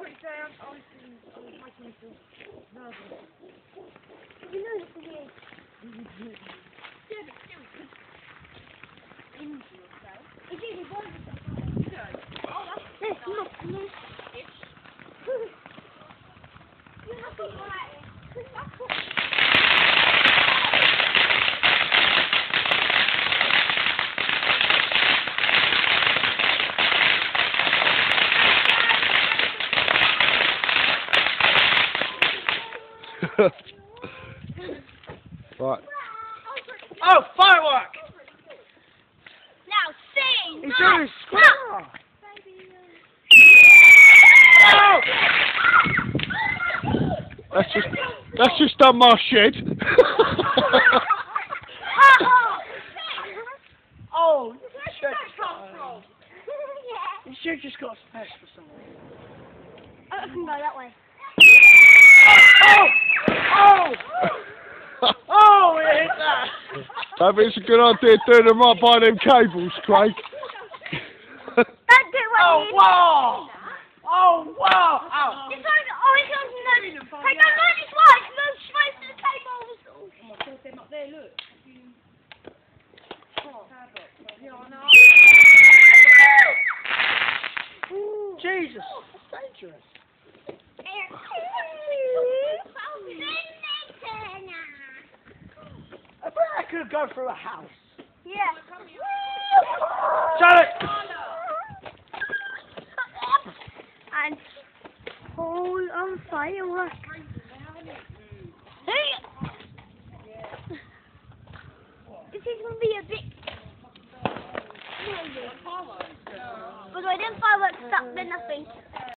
put down. I was, I was making me nervous. You know is weird. Yeah, but still, you could injure yourself. It's usually one of them. No. Oh, that's This, look, look. it's You have to right. That's what. Right. Oh, firework! Now sing. He's doing a square. no. That's just that's just done my shed. Oh, oh you should yeah. Just got smashed for some reason. I can go that way. Oh! Oh! Oh, it hit that! I think it's a good idea doing them right by them cables, Craig. Don't do what Oh, wow! Oh, wow! Ow! This one, oh, it's on the. Hey, don't go this way. It goes straight to the cables. Oh my god, them up there, look. Oh, yeah, I know. Jesus, oh, that's dangerous. Could go through a house. Yeah. Shut it! And hold on fireworks. Hey! This is going to be a bit... But I didn't fireworks stop, then nothing.